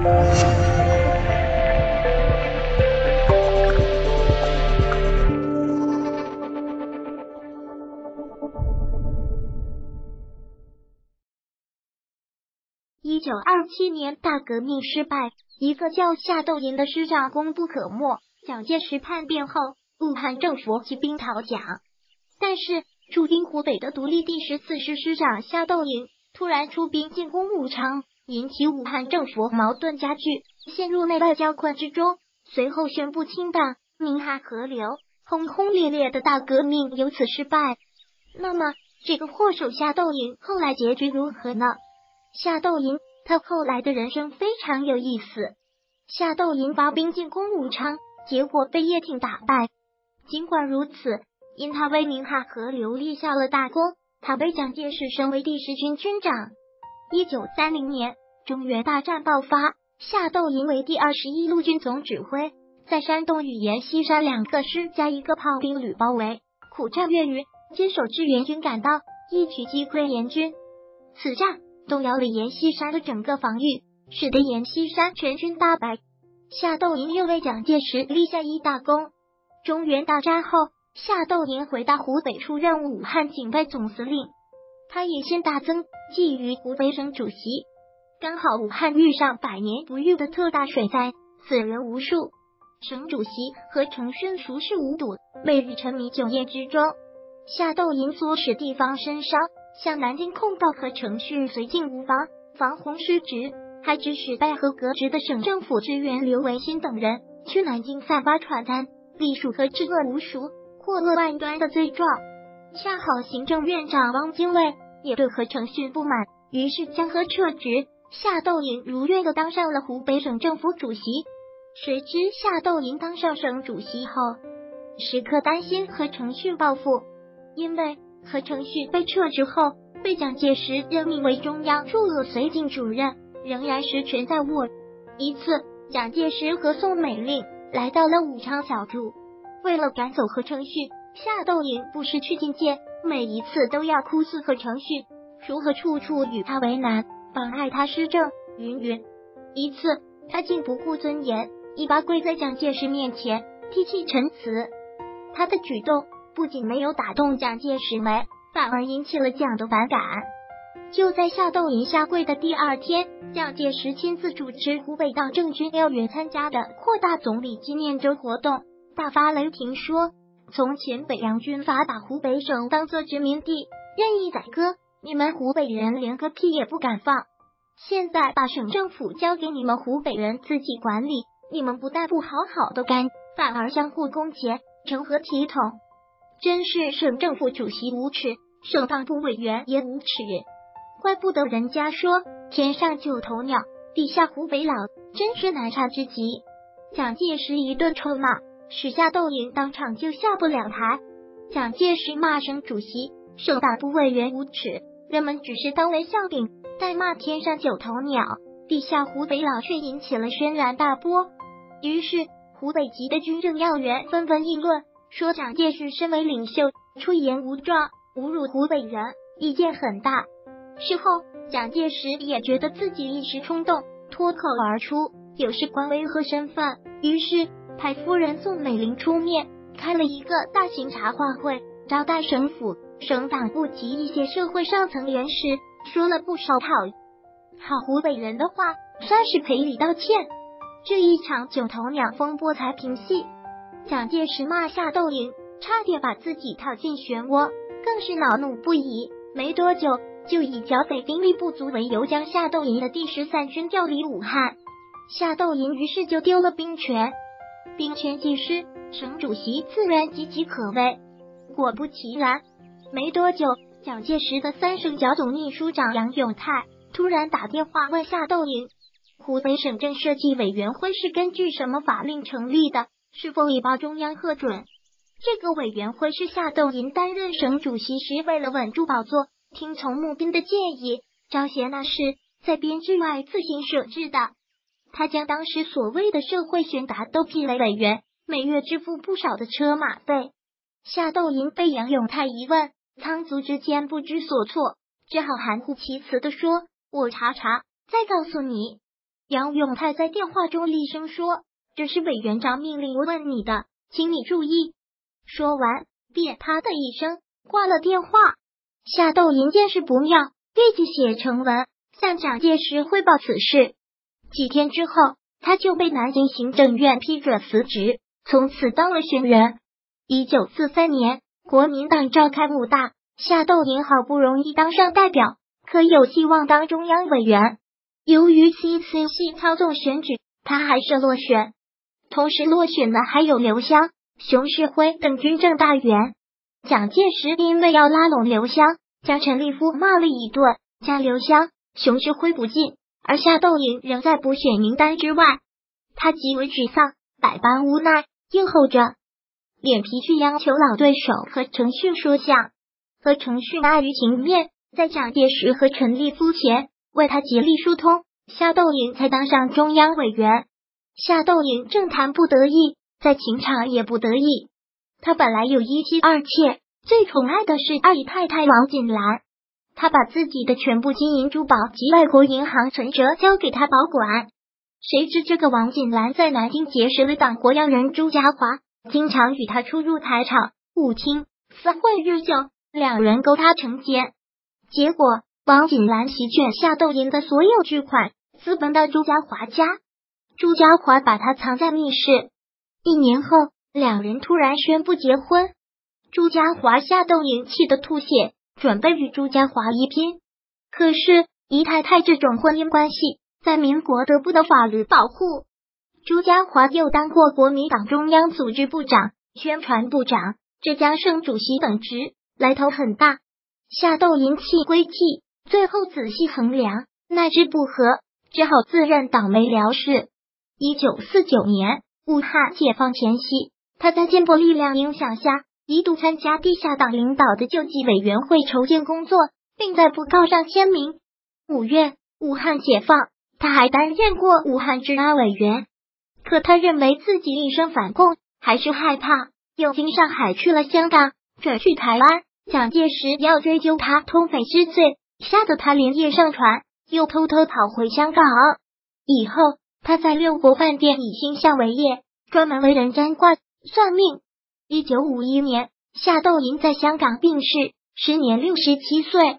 一九二七年，大革命失败，一个叫夏斗寅的师长功不可没。蒋介石叛变后，武汉政府起兵讨蒋，但是驻兵湖北的独立第十四师师长夏斗寅突然出兵进攻武昌，引起武汉政府矛盾加剧，陷入内外交困之中。随后宣布清党，宁汉合流，轰轰烈烈的大革命由此失败。那么，这个祸首夏斗寅后来结局如何呢？夏斗寅他后来的人生非常有意思。夏斗寅发兵进攻武昌。结果被叶挺打败。尽管如此，因他为宁汉河流立下了大功，他被蒋介石升为第十军军长。一九三零年，中原大战爆发，夏斗寅为第二十一路军总指挥，在山东与阎锡山两个师加一个炮兵旅包围，苦战月余，坚守支援军赶到，一举击溃阎军。此战动摇了阎锡山的整个防御，使得阎锡山全军大败。夏斗寅又为蒋介石立下一大功。中原大战后，夏斗寅回到湖北，出任武汉警备总司令。他野心大增，觊觎湖北省主席。刚好武汉遇上百年不遇的特大水灾，死人无数。省主席和承勋熟视无睹，每日沉迷酒宴之中。夏斗寅唆使地方绅商向南京控告和程勋绥靖无方，防洪失职。还指使拜和革职的省政府职员刘维新等人去南京散发传单，隶属和治恶无赎、祸恶万端的罪状。恰好行政院长汪精卫也对何成勋不满，于是将何撤职。夏斗寅如愿的当上了湖北省政府主席。谁知夏斗寅当上省主席后，时刻担心何成训报复，因为何成训被撤职后，被蒋介石任命为中央驻鄂绥靖主任。仍然实权在握。一次，蒋介石和宋美龄来到了武昌小住，为了赶走何成训，夏斗寅不时去觐见，每一次都要哭诉何成训如何处处与他为难，妨碍他施政，云云。一次，他竟不顾尊严，一把跪在蒋介石面前，涕泣陈词。他的举动不仅没有打动蒋介石们，反而引起了蒋的反感。就在夏斗寅下跪的第二天，蒋介石亲自主持湖北党政军要员参加的扩大总理纪念周活动，大发雷霆说：“从前北洋军阀把湖北省当做殖民地，任意宰割，你们湖北人连个屁也不敢放。现在把省政府交给你们湖北人自己管理，你们不但不好好的干，反而相互攻讦，成何体统？真是省政府主席无耻，省党部委员也无耻。”怪不得人家说天上九头鸟，地下湖北佬，真是难缠之极。蒋介石一顿臭骂，使夏斗寅当场就下不了台。蒋介石骂省主席、省党部委员无耻，人们只是当为笑柄；代骂天上九头鸟，地下湖北佬却引起了轩然大波。于是湖北籍的军政要员纷纷议论，说蒋介石身为领袖，出言无状，侮辱湖北人，意见很大。事后，蒋介石也觉得自己一时冲动，脱口而出有失官威和身份，于是派夫人宋美龄出面开了一个大型茶话会，招待省府、省党部及一些社会上层人士，说了不少好好湖北人的话，算是赔礼道歉。这一场九头鸟风波才平息。蒋介石骂夏斗寅，差点把自己套进漩涡，更是恼怒不已。没多久。就以剿匪兵力不足为由，将夏斗寅的第十三军调离武汉。夏斗寅于是就丢了兵权，兵权既失，省主席自然岌岌可危。果不其然，没多久，蒋介石的三省剿总秘书长杨永泰突然打电话问夏斗寅：“湖北省政设计委员会是根据什么法令成立的？是否已报中央核准？”这个委员会是夏斗寅担任省主席时，为了稳住宝座。听从募兵的建议，招贤纳士，在编制外自行设置的。他将当时所谓的社会选达都批为委员，每月支付不少的车马费。夏斗寅被杨永泰一问，仓卒之间不知所措，只好含糊其辞的说：“我查查，再告诉你。”杨永泰在电话中厉声说：“这是委员长命令我问你的，请你注意。”说完，便啪的一声挂了电话。夏斗寅见势不妙，立即写成文向蒋介石汇报此事。几天之后，他就被南京行政院批准辞职，从此当了选人。一九四三年，国民党召开五大，夏斗寅好不容易当上代表，可有希望当中央委员。由于 CC 系操纵选举，他还是落选。同时落选的还有刘湘、熊式辉等军政大员。蒋介石因为要拉拢刘湘，将陈立夫骂了一顿，将刘湘、熊式辉不进，而夏斗寅仍在补选名单之外。他极为沮丧，百般无奈，应候着。脸皮去央求老对手和程旭说相，和程旭碍于情面，在蒋介石和陈立夫前为他竭力疏通，夏斗寅才当上中央委员。夏斗寅政坛不得意，在情场也不得意。他本来有一妻二妾，最宠爱的是二姨太太王锦兰。他把自己的全部金银珠宝及外国银行存折交给他保管。谁知这个王锦兰在南京结识了党国要人朱家骅。经常与他出入台场、舞厅，私会日久，两人勾搭成奸。结果，王锦兰席卷夏斗寅的所有巨款，私奔到朱家华家。朱家华把他藏在密室。一年后，两人突然宣布结婚。朱家华、夏斗寅气得吐血，准备与朱家华一拼。可是，姨太太这种婚姻关系，在民国得不到法律保护。朱家骅又当过国民党中央组织部长、宣传部长、浙江省主席等职，来头很大。夏斗寅气归气，最后仔细衡量，奈之不何，只好自认倒霉了事。一九四九年，武汉解放前夕，他在进步力量影响下，一度参加地下党领导的救济委员会筹建工作，并在布告上签名。五月，武汉解放，他还担任过武汉治安委员。可他认为自己一生反共，还是害怕，又经上海去了香港，转去台湾。蒋介石要追究他通匪之罪，吓得他连夜上船，又偷偷跑回香港。以后他在六国饭店以星象为业，专门为人占卦算命。一九五一年，夏斗寅在香港病逝，时年六十七岁。